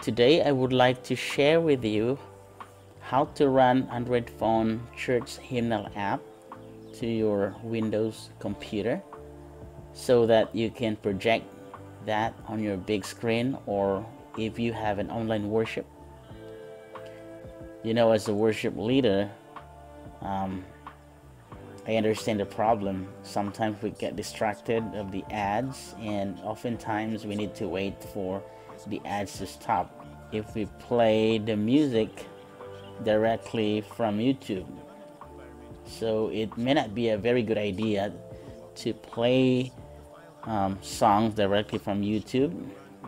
Today I would like to share with you how to run Android phone church hymnal app to your Windows computer so that you can project that on your big screen or if you have an online worship. You know, as a worship leader, um, I understand the problem. Sometimes we get distracted of the ads and oftentimes we need to wait for the ads to stop. If we play the music directly from YouTube. So it may not be a very good idea to play um, songs directly from YouTube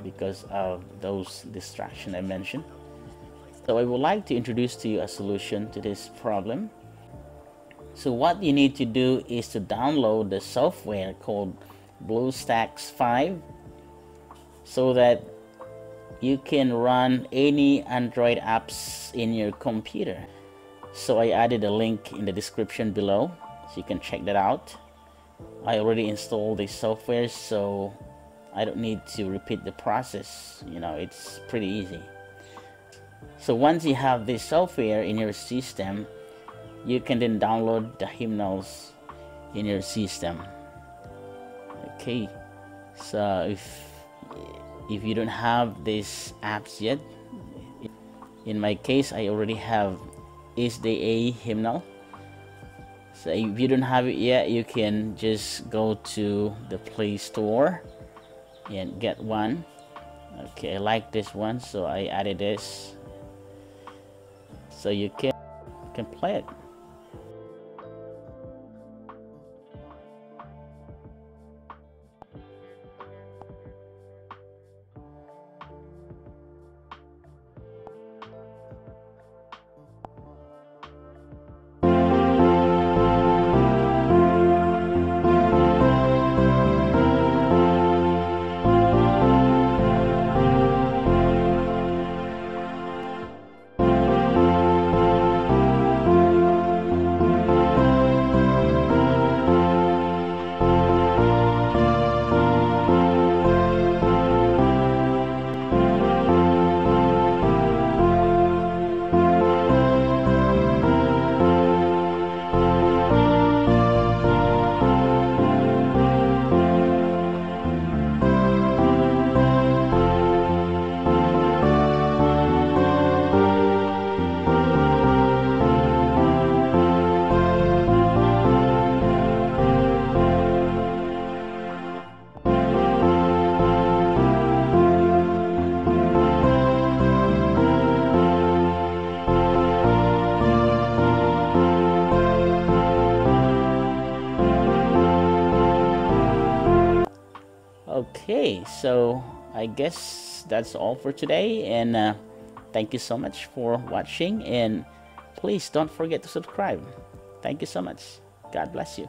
because of those distractions I mentioned. So I would like to introduce to you a solution to this problem. So what you need to do is to download the software called BlueStacks 5 so that you can run any Android apps in your computer. So I added a link in the description below so you can check that out. I already installed the software so I don't need to repeat the process. You know, it's pretty easy. So once you have this software in your system, you can then download the hymnals in your system. Okay, so if if you don't have these apps yet in my case I already have SDA hymnal. So if you don't have it yet you can just go to the Play Store and get one. Okay I like this one so I added this. So you can can play it okay so i guess that's all for today and uh, thank you so much for watching and please don't forget to subscribe. Thank you so much. God bless you